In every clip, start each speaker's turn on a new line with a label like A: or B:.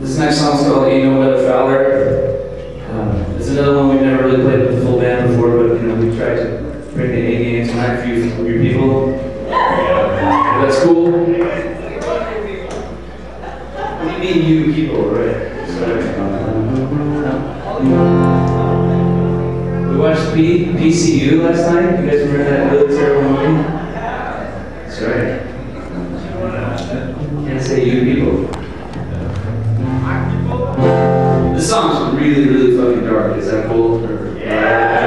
A: This next song's called Ain't No Weather Fouler. Um, it's another one we've never really played with the full band before, but you know we tried to bring the A game tonight for you, for your people. Uh, that's cool. You mean, you people, right? We watched P- PCU last night. You guys remember that really terrible movie? That's right. Can't say you people. dark. Is that cool? Yeah.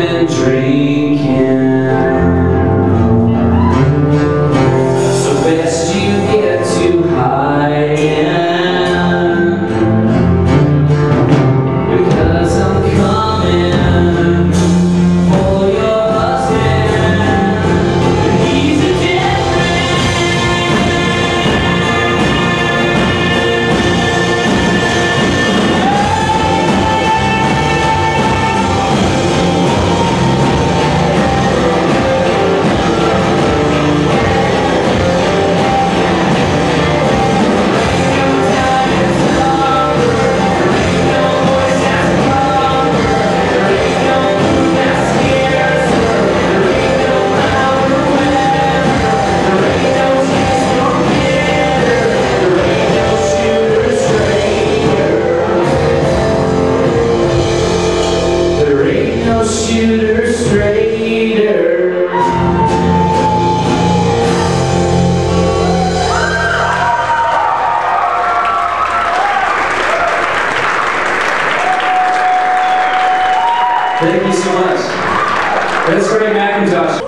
A: And dream. Thank you so much. Let's bring McIntosh.